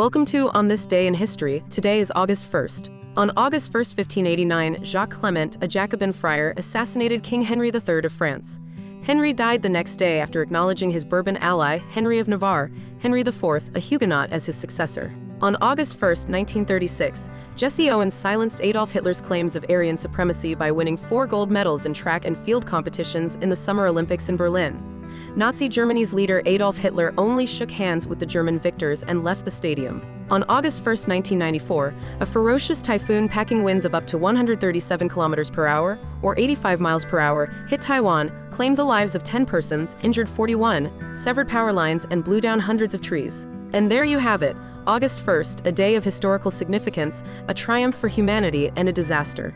Welcome to On This Day in History. Today is August 1st. On August 1st, 1589, Jacques Clement, a Jacobin friar, assassinated King Henry III of France. Henry died the next day after acknowledging his Bourbon ally, Henry of Navarre, Henry IV, a Huguenot, as his successor. On August 1, 1936, Jesse Owens silenced Adolf Hitler's claims of Aryan supremacy by winning four gold medals in track and field competitions in the Summer Olympics in Berlin. Nazi Germany's leader Adolf Hitler only shook hands with the German victors and left the stadium. On August 1, 1994, a ferocious typhoon packing winds of up to 137 kilometers per hour, or 85 miles per hour, hit Taiwan, claimed the lives of 10 persons, injured 41, severed power lines, and blew down hundreds of trees. And there you have it, August 1st, a day of historical significance, a triumph for humanity, and a disaster.